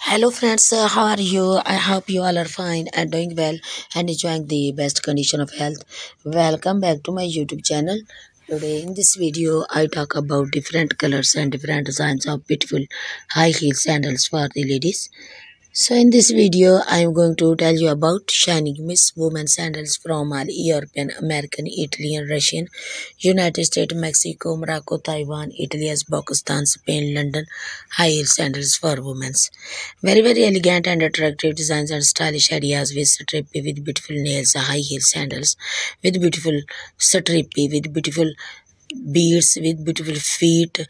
Hello friends, uh, how are you? I hope you all are fine and doing well and enjoying the best condition of health. Welcome back to my YouTube channel. Today in this video, I talk about different colors and different designs of beautiful high heel sandals for the ladies. So in this video, I am going to tell you about Shining Miss Woman sandals from all European, American, Italian, Russian, United States, Mexico, Morocco, Taiwan, Italy, Pakistan, Spain, London, high heel sandals for women. Very, very elegant and attractive designs and stylish ideas with strippy with beautiful nails, high heel sandals with beautiful strippy with beautiful beads with beautiful feet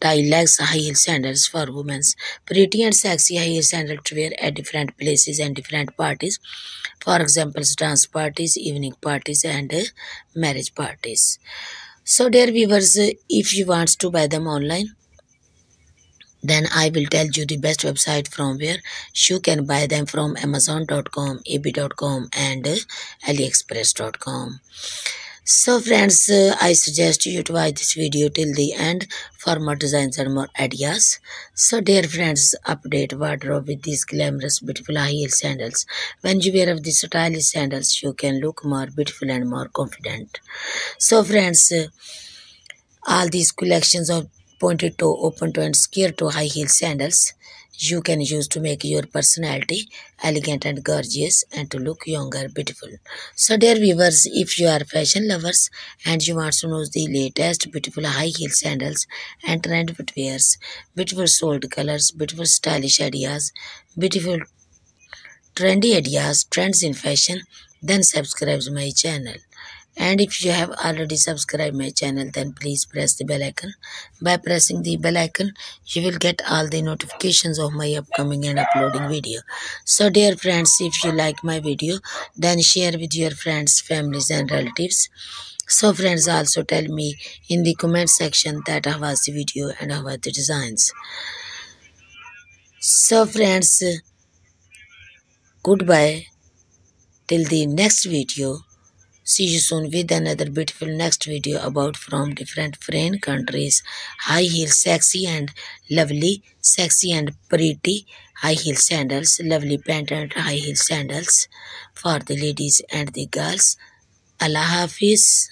tie legs high heel sandals for women. Pretty and sexy high heel sandals to wear at different places and different parties. For example, dance parties, evening parties and marriage parties. So dear viewers, if you want to buy them online, then I will tell you the best website from where you can buy them from amazon.com, ab.com and aliexpress.com. So friends, uh, I suggest you to watch this video till the end for more designs and more ideas. So dear friends, update wardrobe with these glamorous beautiful high heel sandals. When you wear of these stylish sandals, you can look more beautiful and more confident. So friends, uh, all these collections of pointed toe, open toe and square toe high heel sandals. You can use to make your personality elegant and gorgeous and to look younger beautiful. So dear viewers if you are fashion lovers and you want to know the latest beautiful high heel sandals and trend footwears beautiful sold colors beautiful stylish ideas beautiful trendy ideas trends in fashion then subscribe to my channel and if you have already subscribed my channel then please press the bell icon. By pressing the bell icon you will get all the notifications of my upcoming and uploading video. So dear friends if you like my video then share with your friends families and relatives. So friends also tell me in the comment section that how was the video and how were the designs. So friends goodbye. Till the next video See you soon with another beautiful next video about from different foreign countries. High heel sexy and lovely, sexy and pretty high heel sandals, lovely patterned high heel sandals for the ladies and the girls. Allah Hafiz.